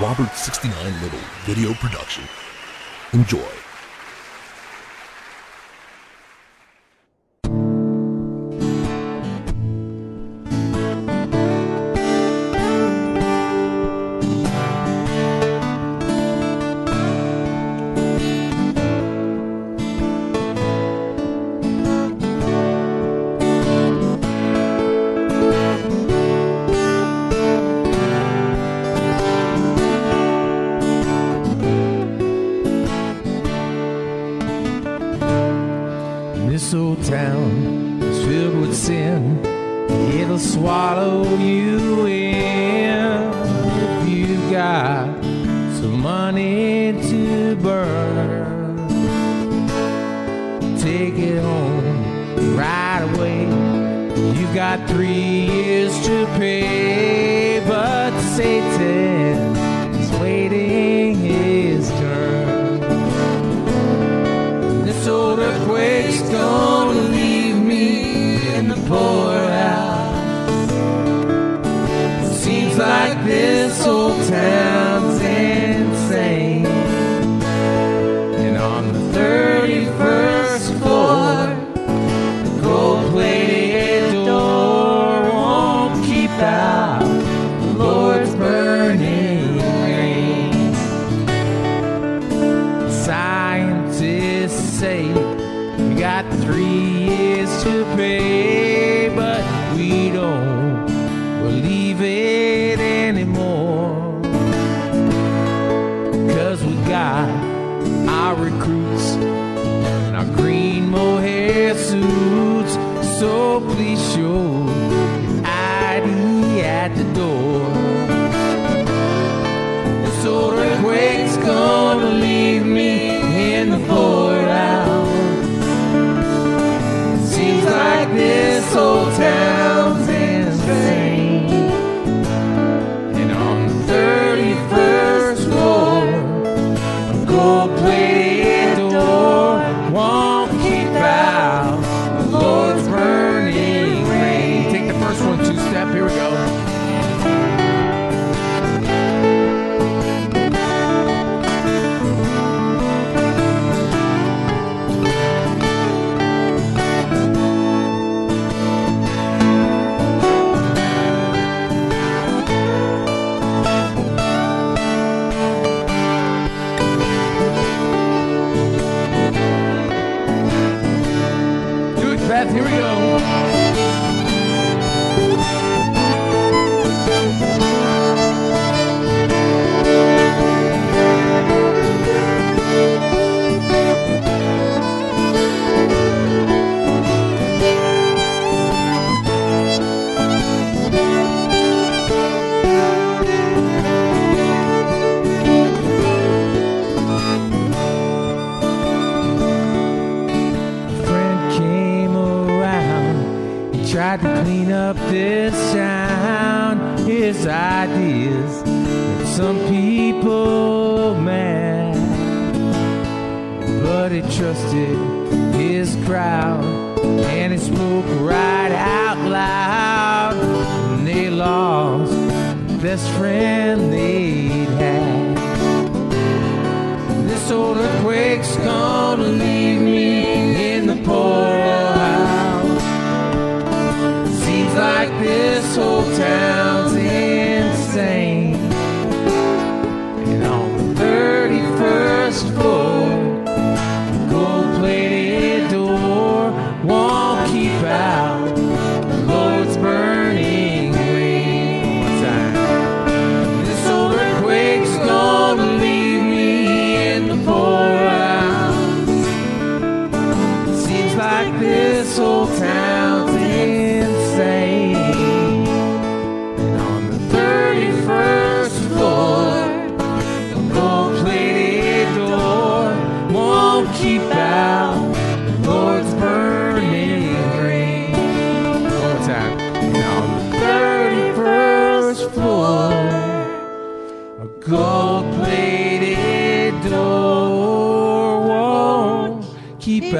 Robert 69 Little Video Production. Enjoy. With sin. It'll swallow you in if you've got some money to burn. Take it home right away. You've got three years to pay, but Satan is waiting his turn. This old earthquake's leave me suits. So please show ID at the door. This Beth. Here we go. Tried to clean up this town. His ideas made some people mad, but he trusted his crowd and he spoke right out loud. And they lost the best friend they'd had. This old earthquake's gonna leave Seems keep